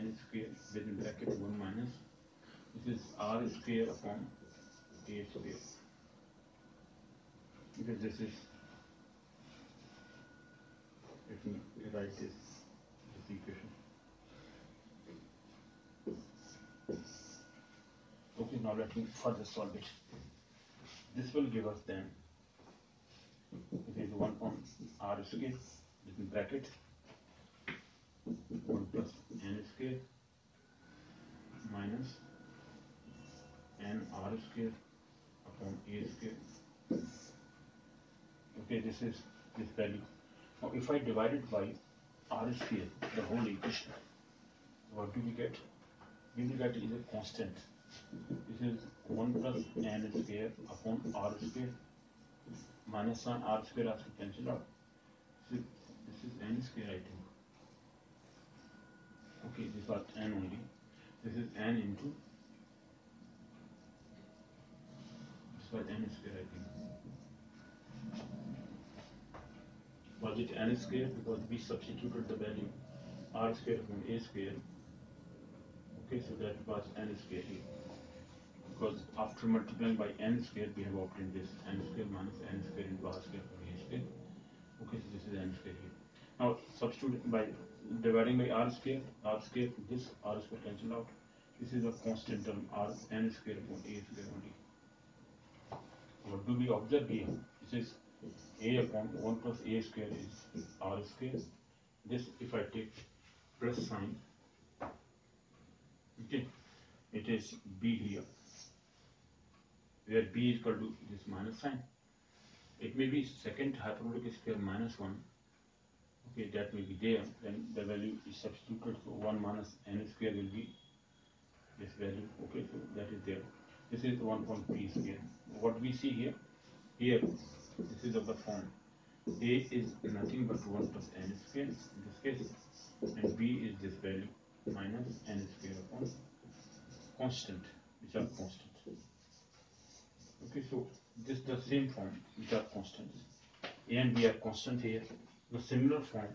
n square within bracket 1 minus this is r square upon a square. Because this is let me write this this equation. Okay now let me further solve it. This will give us then it is 1 on r square within bracket 1 plus n square minus n r square upon a square okay this is this value now if I divide it by r square the whole equation what do we get we will get is a constant this is 1 plus n square upon r square minus 1 r square has to cancel out so this is n square I think okay this was n only. This is n into this was n square I think. Was it n square? Because we substituted the value r square upon a square. Okay so that was n square here because after multiplying by n square we have obtained this n square minus n square into r square upon a square. Okay so this is n square here now substitute by dividing by r square r square this r square cancel out this is a constant term r n square upon a square only what do we observe here this is a upon 1 plus a square is r square this if I take plus sign okay it is b here where b is equal to this minus sign it may be second hyperbolic square minus 1 okay that will be there. Then the value is substituted so 1 minus n square will be this value. Okay so that is there. This is 1 point p square. What we see here here this is of the form. A is nothing but 1 plus n square in this case and b is this value minus n square upon constant which are constant. Okay so this is the same form which are constants a and b are constant here the similar form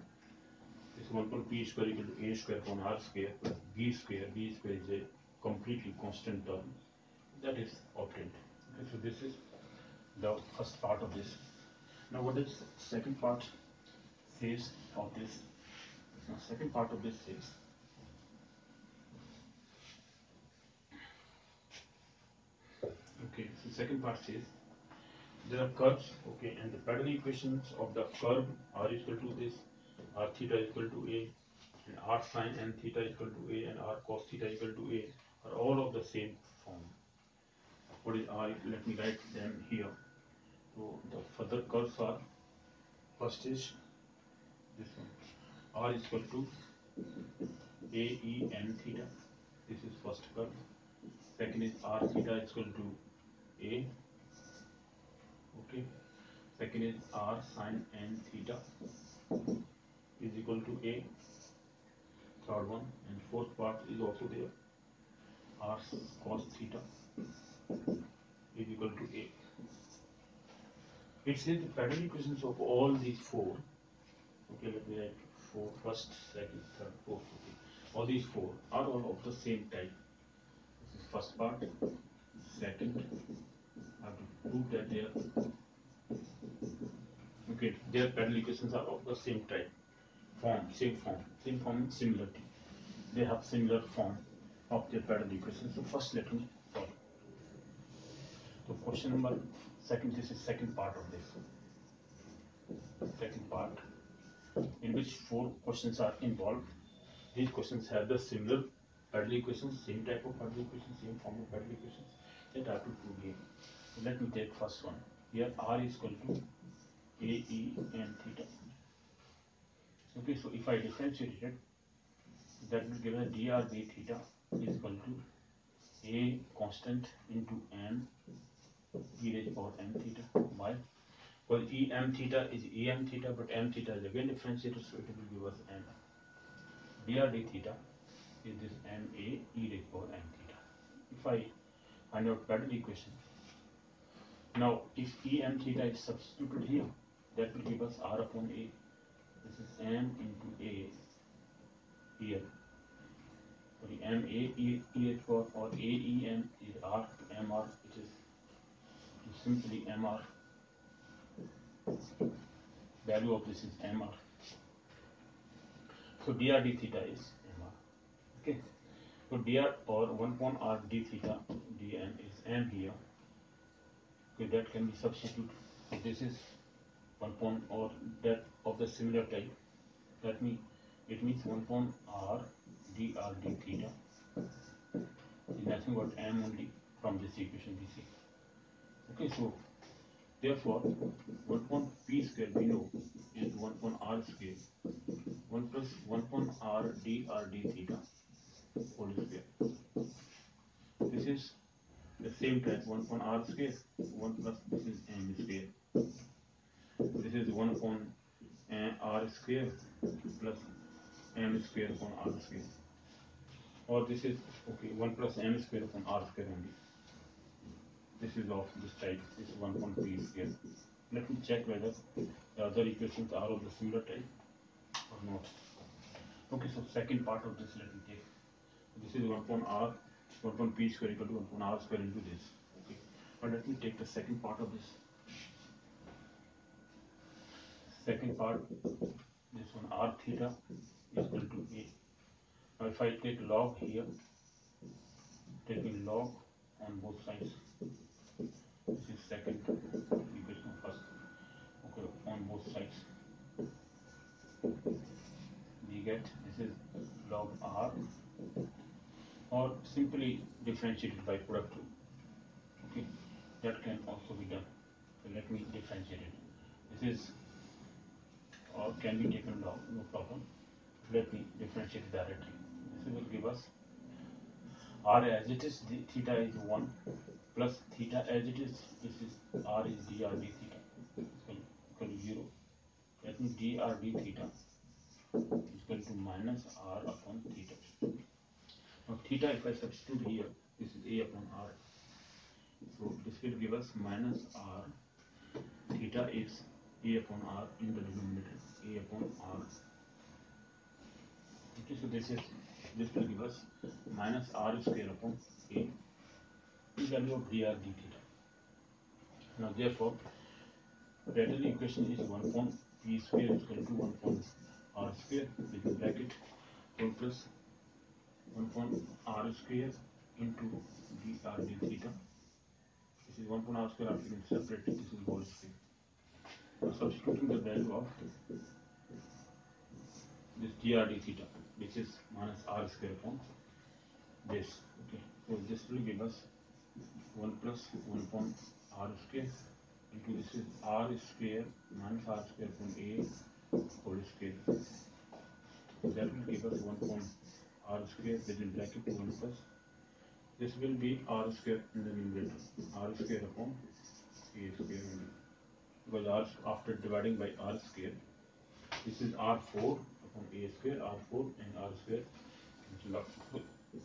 is 1 plus p square equal to a square upon r square plus b square. b square is a completely constant term that is obtained. Okay, so this is the first part of this. Now what is second part says of this? Now second part of this says okay so second part says there are curves okay and the pedal equations of the curve are equal to this r theta is equal to a and r sine and theta is equal to a and r cos theta is equal to a are all of the same form. What is r? Let me write them here. So the further curves are first is this one. R is equal to a e n theta. This is first curve. Second is r theta is equal to a okay. Second is r sine n theta is equal to a. Third one and fourth part is also there. R cos theta is equal to a. It says the pedal equations of all these four. Okay let me write four first second third fourth okay. All these four are all of the same type. This is first part second Have to prove that they are okay their pedal equations are of the same type. Form same form same form similarity they have similar form of their pedal equations so first let me solve. So question number second this is second part of this. Second part in which four questions are involved. These questions have the similar pedal equations same type of pedal equations same form of pedal equations that have to prove here let me take first one. Here r is equal to a e n theta. Okay so if I differentiate it that will give us dr d theta is equal to a constant into n e raised power m theta why well e m theta is e m theta but m theta is again differentiated so it will give us m dr d theta is this m a e raised power m theta. If I find out pedal equation now if e m theta is substituted here that will give us r upon a this is m into a here the M A E E for or A E M is R which is simply M R. Value of this is M R. So dr d theta is M R. Okay. So dr or 1 upon r d theta dn is m here. Okay, that can be substituted. So this is 1 upon or that of the similar type. That means it means 1 upon r dr d theta is nothing but m only from this equation we see. Okay, so therefore 1 upon p square we know is 1 upon r square 1 plus 1 upon r dr d theta whole square. This is the er same type 1 upon r square 1 plus this is m square. This is 1 upon r square plus m square upon r square. Or this is okay 1 plus m square upon r square only. This is of this type. This is 1 upon p square. Let me check whether the other equations are of the similar type or not. Okay, so second part of this let me take. This is 1 upon r, 1 upon p square equal to 1 upon r square into this. Okay, but let me take the second part of this. Second part, this one r theta is equal to a. Now if I take log here, taking log on both sides, this is second equation first. Okay, on both sides we get this is log r or simply differentiated by product rule. Okay, that can also be done. So let me differentiate it. This is or can be taken log, no problem. Let me differentiate directly. This will give us r as it is, the theta is 1 plus theta as it is, this is r is dr d theta equal to 0. That means dr d theta is equal to minus r upon theta. Now theta if I substitute here, this is a upon r. So this will give us minus r. Theta is a upon r in the denominator, a upon r. Okay, so this is this will give us minus r square upon a the value of dr d theta. Now therefore, pedal equation is 1 upon p square is equal to 1 upon r square within bracket 1 plus 1 upon r square into dr d theta. This is 1 upon r square after being separated. This is whole square. Now substituting the value of this dr d theta, which is minus r square upon this. Okay, so this will give us 1 plus 1 upon r square into this is r square minus r square upon a whole square. So that will give us 1 upon r square within bracket 1 plus. This will be r square in the numerator, r square upon a square. Because r after dividing by r square, this is r4 upon a square, r4 and r square.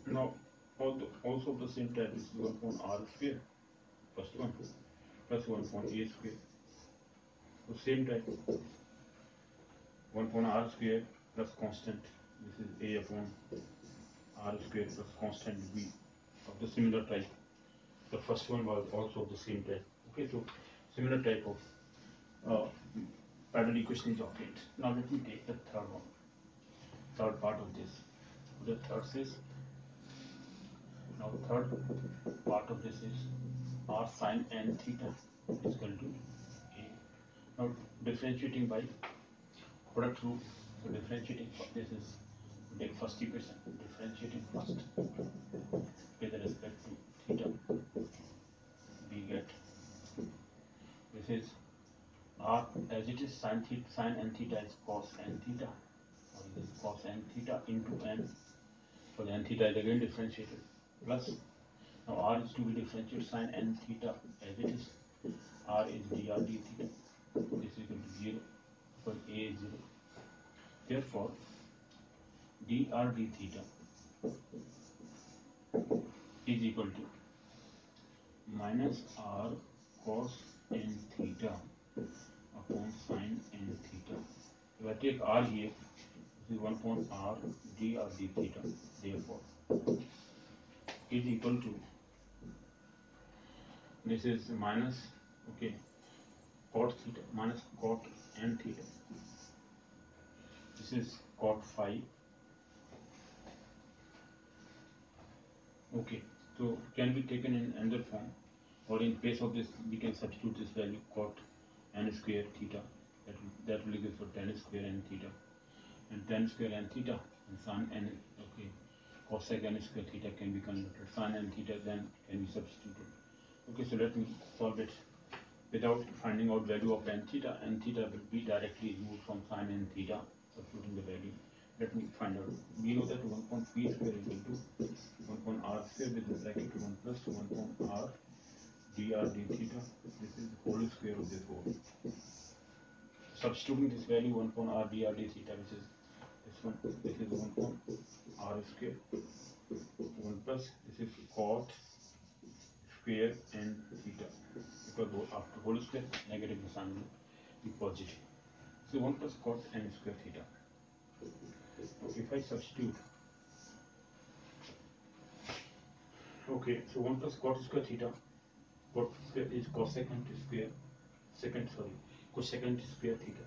Now, also the same type is 1 upon r square, first one, plus 1 upon a square. So same type, 1 upon r square plus constant, this is a upon r square plus constant b of the similar type. The first one was also of the same type. Okay, so similar type of uh, pedal equation is obtained. Now let me take the third one, third part of this. The third says, now third part of this is r sine n theta is equal to a. Now differentiating by product rule, so differentiating this is take first equation, differentiating first. With respect to theta, we get. This is r as it is sine theta, sine n theta is cos n theta, or it is cos n theta into n. So the n theta is again differentiated. Plus now r is to be differentiated sine n theta as it is. R is dr d theta. This is equal to zero, so a is zero. Therefore, dr d theta is equal to minus r cos n theta upon sine n theta. If I take r here, this is 1 upon r d r d theta therefore is equal to this is minus okay cot theta minus cot n theta this is cot phi okay. So can be taken in another form or in place of this we can substitute this value cot n square theta. That will, that will give for tan square n theta. And tan square n theta and sin n okay. Cosec n square theta can be converted. Sin n theta then can be substituted. Okay so let me solve it. Without finding out value of n theta n theta will be directly removed from sin n theta substituting the value let me find out. We know that 1 upon p square is equal to 1 upon r square with the bracket 1 plus 1 upon r dr d theta. This is the whole square of this whole substituting this value 1 upon r dr d theta which is this one this is 1 upon r square. 1 plus this is cot square and theta. Because after whole square negative sign will be positive so 1 plus cot n square theta if I substitute. Okay so 1 plus cot square theta cot square is cosecant square second sorry cosecant square theta.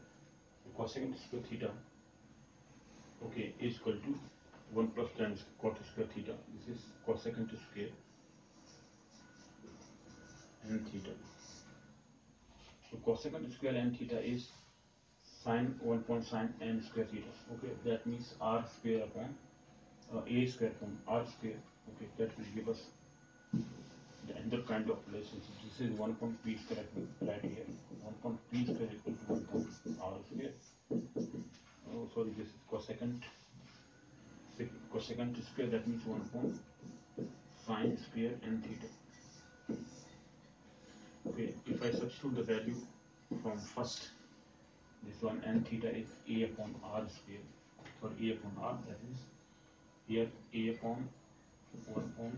Cosecant square theta okay is equal to 1 plus tan cot square theta. This is cosecant square and theta. So cosecant square and theta is sine 1 point sine n square theta okay that means r square upon uh, a square upon r square okay that will give us the other kind of relationship this is 1 upon p square right here 1 upon p square equal to 1 upon r square oh sorry this is cosecant cosecant square that means 1 upon sine square n theta okay if I substitute the value from first this one n theta is a upon r square for a upon r that is here a upon 1 upon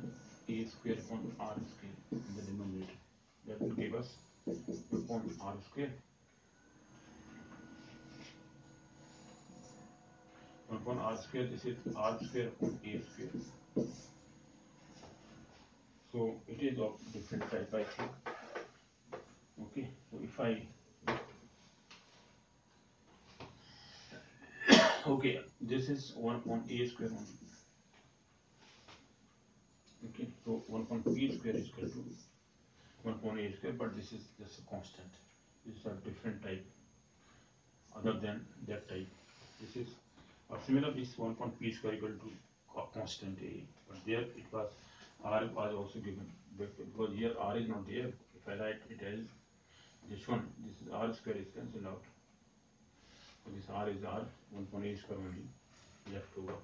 a square upon r square in the denominator that will give us upon r square 1 upon r square this is r square upon a square so it is of different type I think okay so if I okay this is 1 upon a square only okay so 1 upon p square is equal to 1 upon a square but this is just a constant this is a different type other than that type this is a similar this 1 upon p square equal to constant a but there it was r was also given because here r is not there if I write it as this one this is r square is cancelled out so this r is r 1 upon a square only left over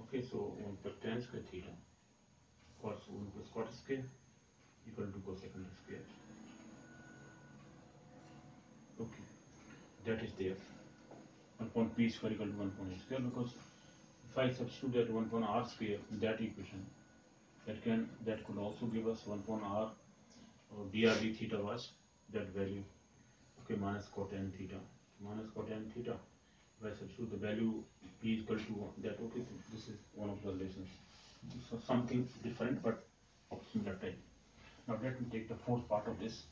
okay so 1 plus tan square theta cos 1 plus cot square equal to cosecant square okay that is there 1 upon p square equal to 1 upon a square because if I substitute that 1 upon r square in that equation that can that could also give us 1 upon r or dr d theta was that value okay minus cot n theta minus cot n theta substitute the value p is equal to that okay this is one of the relations so something different but of similar type. Now let me take the fourth part of this.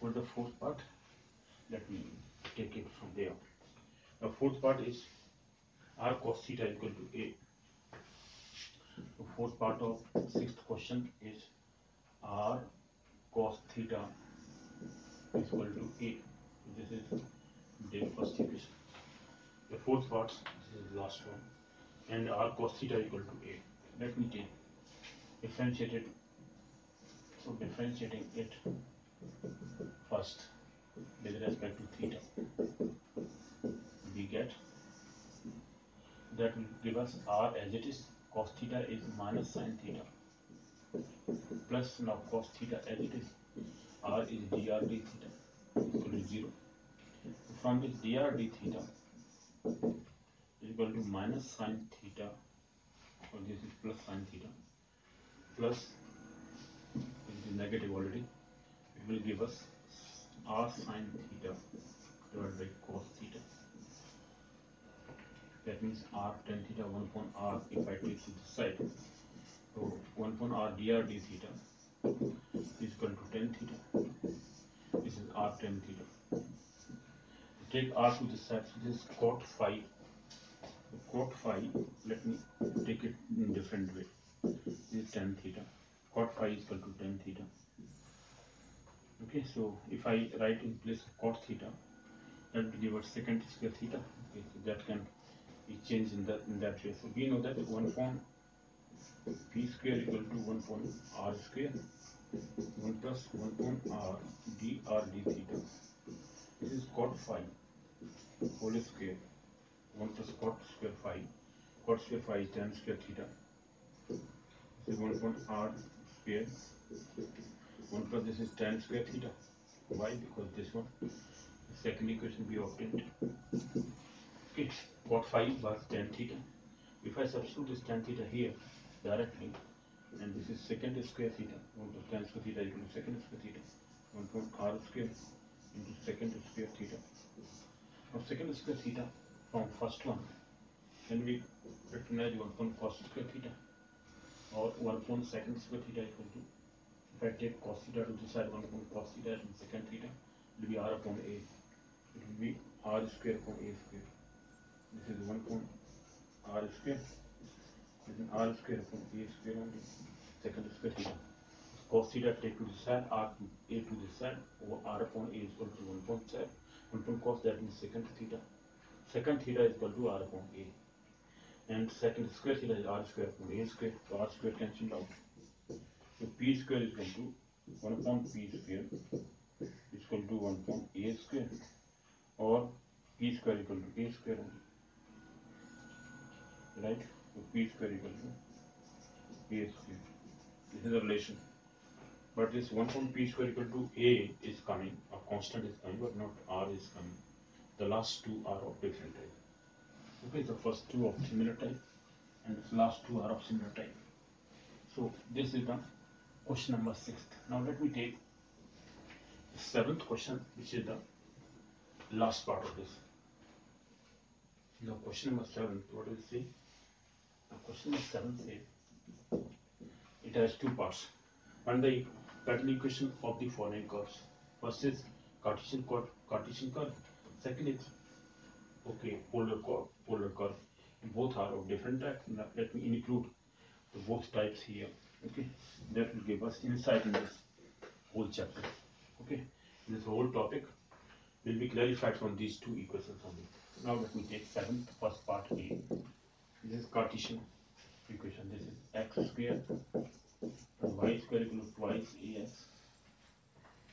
For the fourth part let me take it from there. The fourth part is r cos theta equal to a. The fourth part of sixth question is r cos theta is equal to a. This is the first equation. The fourth part, this is the last one, and r cos theta equal to a. Let me take differentiated. So differentiating it first with respect to theta, we get that will give us r as it is. Cos theta is minus sine theta plus now cos theta as it is. r is dr d theta equal to 0 from this dr d theta is equal to minus sine theta or this is plus sine theta plus it is negative already it will give us r sine theta divided by cos theta that means r tan theta 1 upon r if I take to this side so 1 upon r dr d theta is equal to tan theta this is r tan theta take r to this side this is cot phi cot phi let me take it in different way. This is tan theta. Cot phi is equal to tan theta. Okay so if I write in place of cot theta that will give us second square theta. Okay so that can be changed in that in that way. So we know that 1 upon p square equal to 1 upon r square 1 plus 1 upon r dr d theta. This is cot phi whole square 1 plus cot square phi cot square phi is tan square theta this is 1 upon r square 1 plus this is tan square theta. Why? Because this one, the second equation we obtained. Okay, cot phi was tan theta. If I substitute this tan theta here directly, and this is secant square theta, 1 plus tan square theta equal to secant square theta, 1 from r square into secant square theta. Now secant square theta from first one, can we recognize 1 from cos square theta or 1 from secant square theta equal to if I take cos theta to the side 1 upon cos theta and secant theta, it will be r upon a. It will be r square upon a square. This is 1 upon r square. This is r square upon a square only. Secant square theta. Cos theta take to the side, r to a to the side, or r upon a is equal to 1 upon side. 1 upon cos that means secant theta. Secant theta is equal to r upon a. And secant square theta is r square upon a square. So r square cancelled out. So p square is equal to 1 upon p square is equal to 1 upon a square or p square equal to a square. Right? So p square equal to a square. This is the relation. But this 1 upon p square equal to a is coming, a constant is coming, but not r is coming. The last two are of different type. Okay, the first two of similar type and the last two are of similar type. So this is the question number sixth. Now let me take the seventh question, which is the last part of this. Now question number seven, what does it say? Now question number seven says it has two parts. One the pedal equation of the following curves. First is Cartesian curve, Cartesian curve. Second is okay polar curve, polar curve. Both are of different type. Now, let me include the both types here okay that will give us insight in this whole chapter okay this whole topic will be clarified from these two equations only now let me take seventh first part a this is cartesian equation this is x square and y square equal to twice ax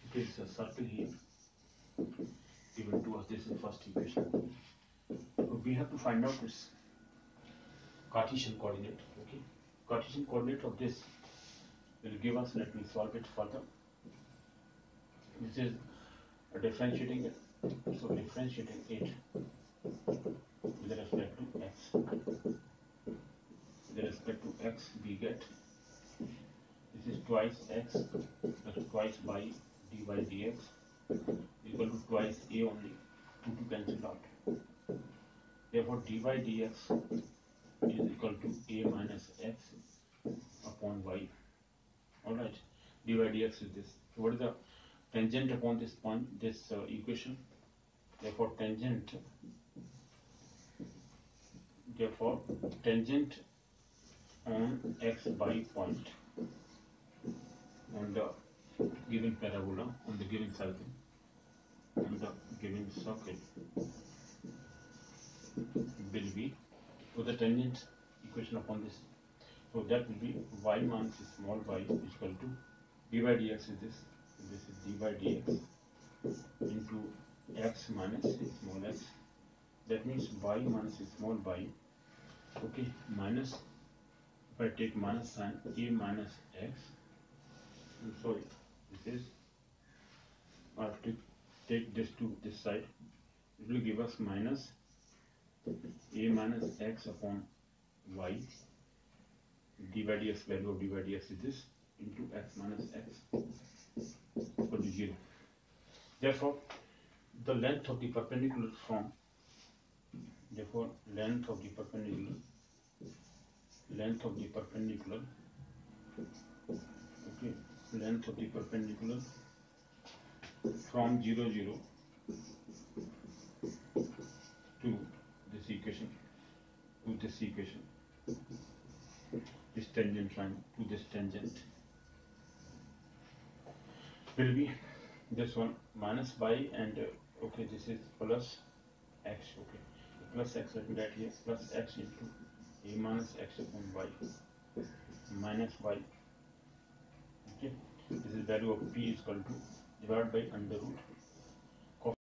it is a circle here given to us this is the first equation so we have to find out this cartesian coordinate okay cartesian coordinate of this will give us, let me solve it further. This is differentiating it. So differentiating it with respect to x. With respect to x, we get this is twice x plus twice by dy dx equal to twice a only. 2 to cancel out. Therefore, dy dx is equal to a minus x upon y Alright, dy dx is this. So what is the tangent upon this point, this uh, equation? Therefore, tangent, therefore, tangent on x by point on the uh, given parabola, on the given circle, on the given circle will be, so the tangent equation upon this so that will be y minus small y is equal to dy dx is this. This is dy dx into x minus small x. That means y minus small y. Okay, minus I take minus sign a minus x. I'm sorry, this is I have to take this to this side. It will give us minus a minus x upon y dy dx value of dy dx is this into x minus x equal to 0. Therefore, the length of the perpendicular from therefore length of the perpendicular length of the perpendicular. Okay. Length of the perpendicular. From 0 0 to this equation to this equation. This tangent line to this tangent. Will be this one minus y and uh, okay this is plus x okay. Plus x let me write here plus x into a minus x upon y minus y okay this is value of p is equal to divided by under root